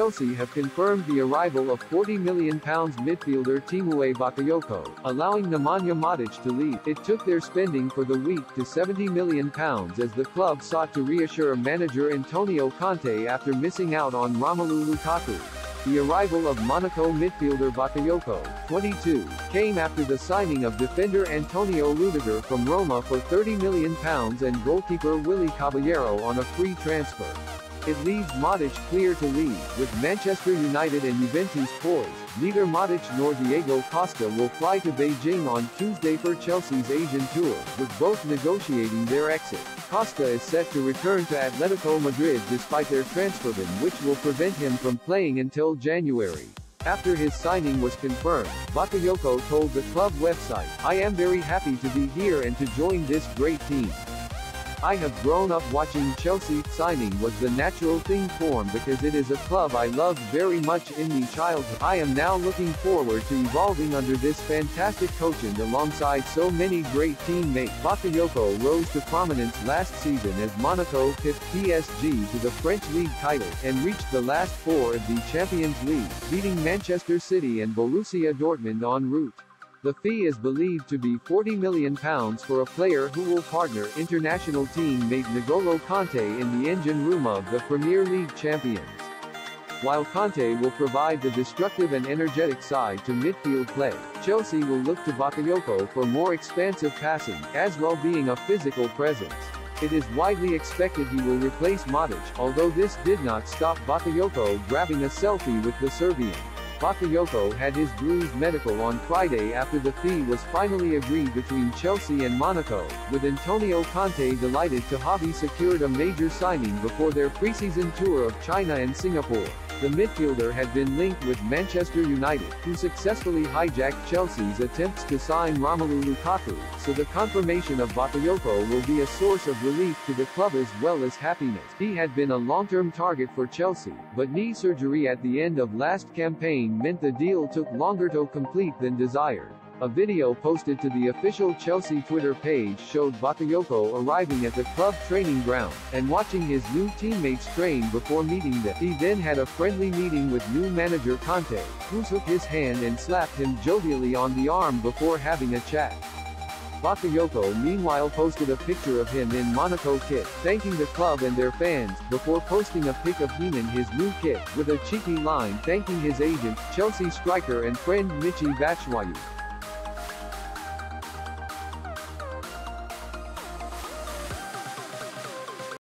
Chelsea have confirmed the arrival of £40 million midfielder Tiemoue Bakayoko, allowing Nemanja Matic to leave. It took their spending for the week to £70 million as the club sought to reassure manager Antonio Conte after missing out on Romelu Lukaku. The arrival of Monaco midfielder Bakayoko, 22, came after the signing of defender Antonio Rudiger from Roma for £30 million and goalkeeper Willy Caballero on a free transfer. It leaves Matic clear to leave, with Manchester United and Juventus poised. Neither Matic nor Diego Costa will fly to Beijing on Tuesday for Chelsea's Asian tour, with both negotiating their exit. Costa is set to return to Atletico Madrid despite their transfer ban which will prevent him from playing until January. After his signing was confirmed, Bakayoko told the club website, I am very happy to be here and to join this great team. I have grown up watching Chelsea, signing was the natural thing for me because it is a club I loved very much in my childhood. I am now looking forward to evolving under this fantastic coach and alongside so many great teammates. Bakayoko rose to prominence last season as Monaco pipped PSG to the French league title, and reached the last four of the Champions League, beating Manchester City and Borussia Dortmund en route. The fee is believed to be £40 million for a player who will partner international teammate N'Golo Kante in the engine room of the Premier League champions. While Kante will provide the destructive and energetic side to midfield play, Chelsea will look to Bakayoko for more expansive passing, as well being a physical presence. It is widely expected he will replace Matic, although this did not stop Bakayoko grabbing a selfie with the Serbian. Bakayoko had his bruised medical on Friday after the fee was finally agreed between Chelsea and Monaco, with Antonio Conte delighted to have secured a major signing before their preseason tour of China and Singapore. The midfielder had been linked with Manchester United, who successfully hijacked Chelsea's attempts to sign Romelu Lukaku, so the confirmation of Bakayoko will be a source of relief to the club as well as happiness. He had been a long-term target for Chelsea, but knee surgery at the end of last campaign meant the deal took longer to complete than desired. A video posted to the official Chelsea Twitter page showed Bakayoko arriving at the club training ground, and watching his new teammates train before meeting them. He then had a friendly meeting with new manager Conte, who took his hand and slapped him jovially on the arm before having a chat. Bakayoko meanwhile posted a picture of him in Monaco kit, thanking the club and their fans, before posting a pic of him in his new kit, with a cheeky line thanking his agent, Chelsea striker and friend Michy Batshuayi.